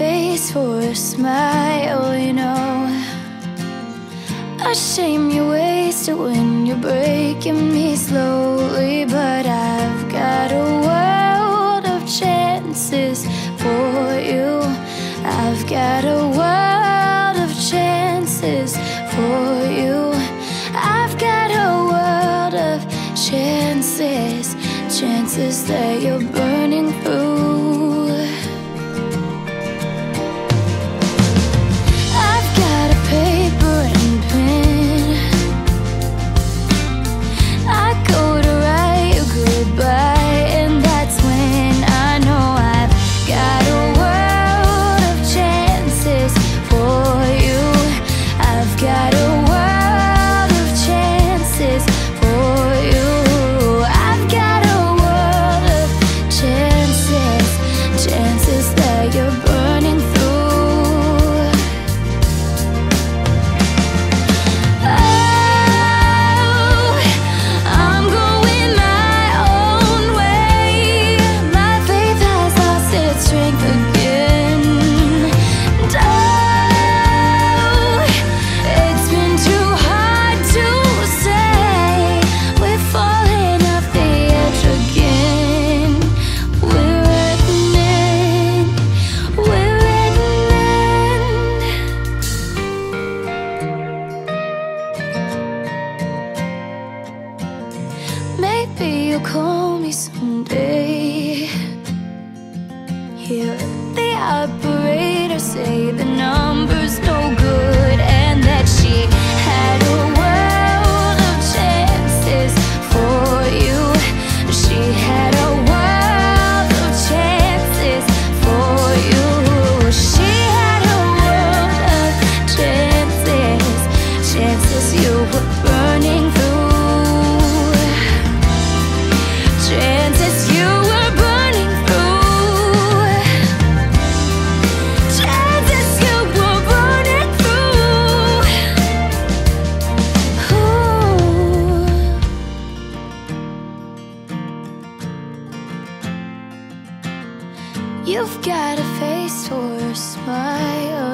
face for a smile, you know. A shame you waste it when you're breaking me slowly, but I've got a world of chances for you. I've got a world of chances for you. I've got a world of chances, chances that you're Maybe you'll call me someday. Hear the operator say the number's no good and that she had a world of chances for you. She had a world of chances for you. She had a world of chances, chances you You've got a face for a smile.